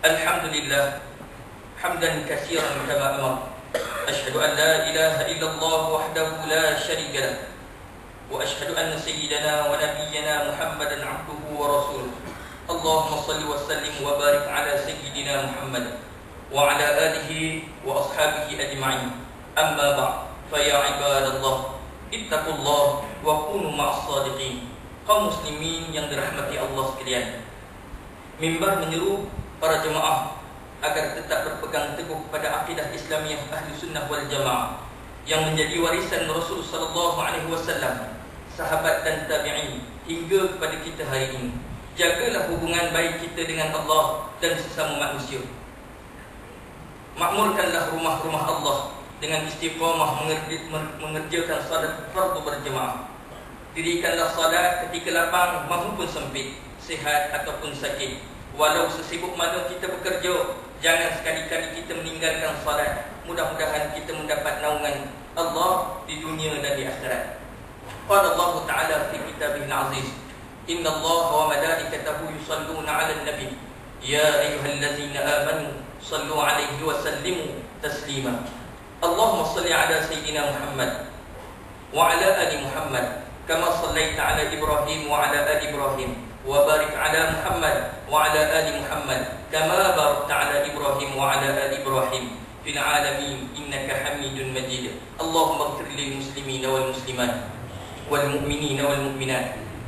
الحمد لله حمدا كثيرا كما أمر أشهد أن لا إله إلا الله وحده لا شريك له وأشهد أن سيدنا ونبينا محمدا عبده ورسوله اللهم صل وسلم وبارك على سيدنا محمد وعلى آله وأصحابه أجمعين أما بعد فيا عباد الله اتقوا الله وكونوا مع الصادقين kaum muslimin yang dirahmati Allah sekalian. Mimbar menyeru para jemaah agar tetap berpegang teguh pada akidah Islamiah Ahli Sunnah wal Jamaah yang menjadi warisan Rasul sallallahu alaihi wasallam sahabat dan tabi'in hingga kepada kita hari ini. Jagalah hubungan baik kita dengan Allah dan sesama manusia. Makmurkanlah rumah-rumah Allah dengan istiqamah mengerjakan salat fardu berjemaah. Dirikanlah salat ketika lapang maupun sempit, sehat ataupun sakit. Walau sesibuk mana kita bekerja Jangan sekali-kali kita meninggalkan salat Mudah-mudahan kita mendapat naungan Allah di dunia dan di akhirat. Qala Allah Ta'ala fi kitabih al-aziz Inna Allah wa malaikatahu yusalluna ala nabi. Ya ayuhal lazina amanu Sallu alaihi wa sallimu taslima. Allahumma salli ala Sayyidina Muhammad Wa ala Ali Muhammad Kama sallaita ala Ibrahim wa ala Ali Ibrahim وبارك على محمد وعلى آل محمد كما باركت على إبراهيم وعلى آل إبراهيم في العالمين إنك حميد مجيد اللهم اغفر للمسلمين والمسلمات والمؤمنين والمؤمنات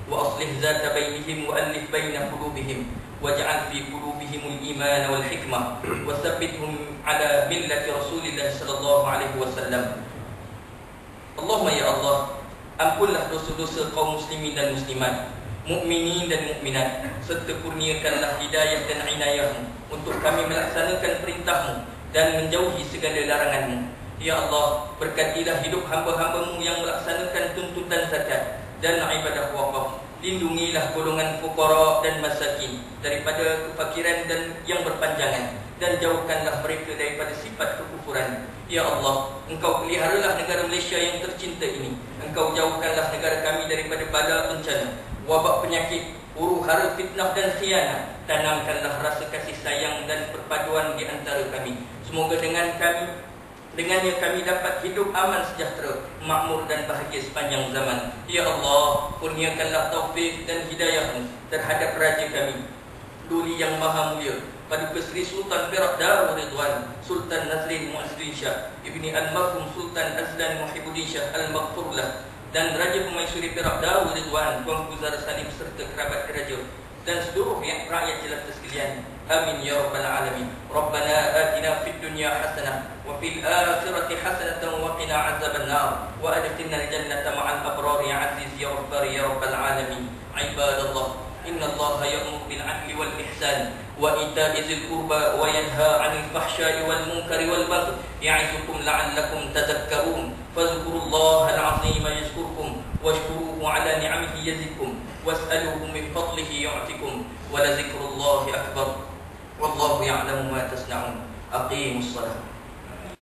وأصلح ذات بينهم وألف بين قلوبهم واجعل في قلوبهم الإيمان والحكمة وثبتهم على ملة رسول الله صلى الله عليه وسلم اللهم يا الله Ampunlah dosa-dosa kaum muslimin dan muslimat Mukminin dan mukminat. Serta kurniakanlah hidayah dan inayahmu Untuk kami melaksanakan perintahmu Dan menjauhi segala laranganmu. Ya Allah, berkatilah hidup hamba-hambamu yang melaksanakan tuntutan zakat Dan ibadah wakaf Lindungilah golongan fukara dan masakin Daripada kefakiran dan yang berpanjangan Dan jauhkanlah mereka daripada sifat kekufuran. Ya Allah, Engkau peliharalah negara Malaysia yang tercinta ini. Engkau jauhkanlah negara kami daripada bala bencana Wabak penyakit, huru hara fitnah dan khianat Tanamkanlah rasa kasih sayang dan perpaduan di antara kami. Semoga dengan kami Dengannya kami dapat hidup aman sejahtera Makmur dan bahagia sepanjang zaman. Ya Allah, kurniakanlah taufik dan hidayahmu Terhadap Raja kami Duli yang maha mulia Paduka Sri Sultan Perak Darul Ridwan Sultan Nazrin Muazzin Shah Ibni Al-Mahrum Sultan Azlan Muhyiddin Shah Al-Maghfurlah dan Raja Pemaisuri Perak Dawud Ridwan, Tuan Salim serta kerabat keraja dan seluruh yang rakyat jelata sekalian. Amin ya rabbal alamin. Rabbana atina fid dunya hasanah wa fil akhirati hasanatan wa qina azabannar wa adkhilna al-jannata ma'al abrar ya aziz ya rabbar ya rabbal alamin. Ibadallah, inna Allah ya'muru bil 'adli wal ihsan wa ita'i dzil qurba wa yanha 'anil fahsya'i wal munkari wal baghy. Ya'idukum la'allakum tadhakkarun. Fadhkurullah العظيم يذكركم واشكروه على نعمه يزدكم واسألوه من فضله يعطكم ولذكر الله أكبر. والله يعلم ما تصنعون. أقيموا الصلاة.